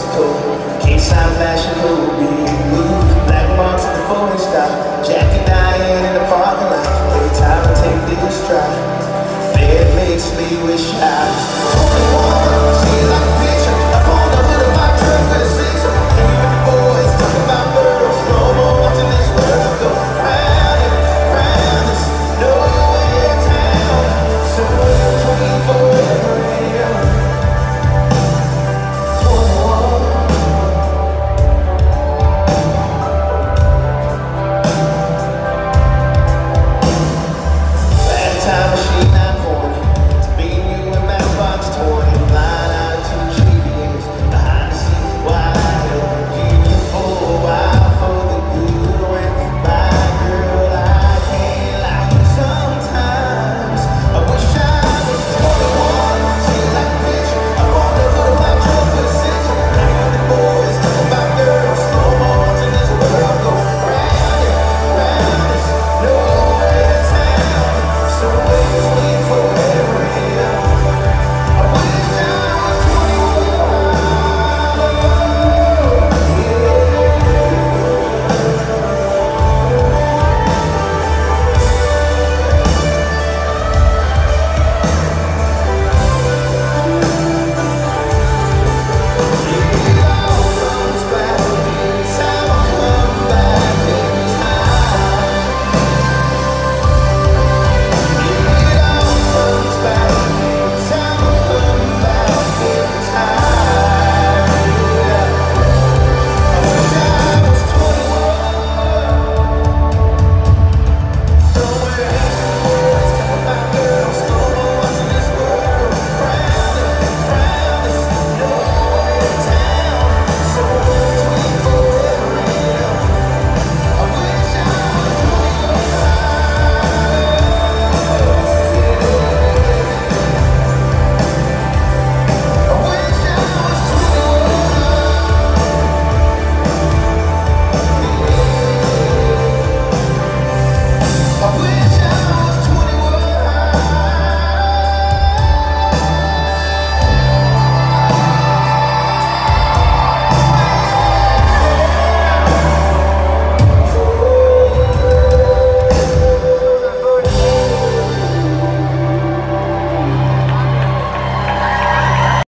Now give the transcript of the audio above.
to